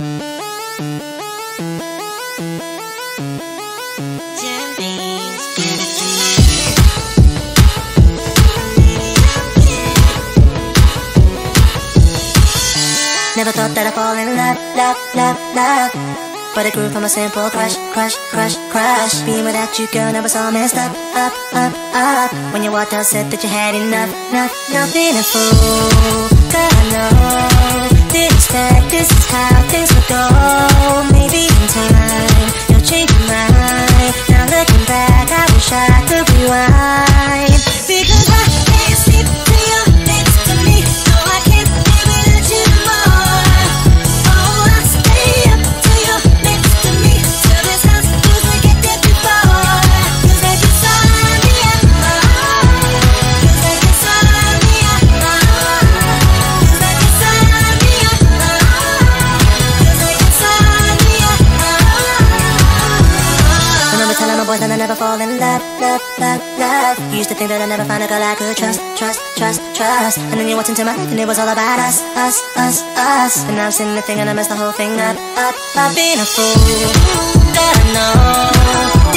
Never thought that I'd fall in love, love, love, love. But it grew from a simple crush, crush, crush, crush. Being without you, girl, never saw messed up, up, up, up. When you walked out, said that you had enough, enough, nothing to fool. I know, this is how things would go. Boys that I never fall in love, love, love, love. You used to think that I'd never find a girl I could trust, trust, trust, trust. And then you walked into my life and it was all about us, us, us, us. And now I'm the thing and I messed the whole thing up, up, up. Being a fool, God I know.